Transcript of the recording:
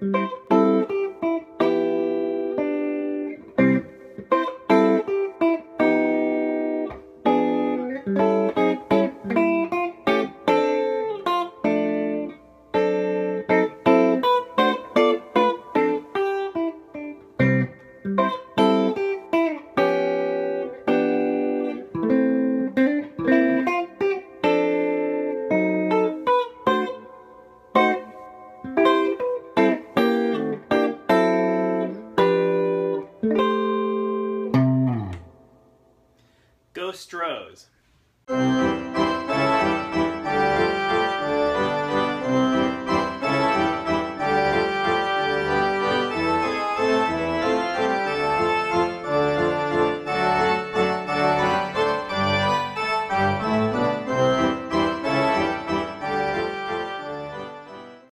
Música Ghost Rose.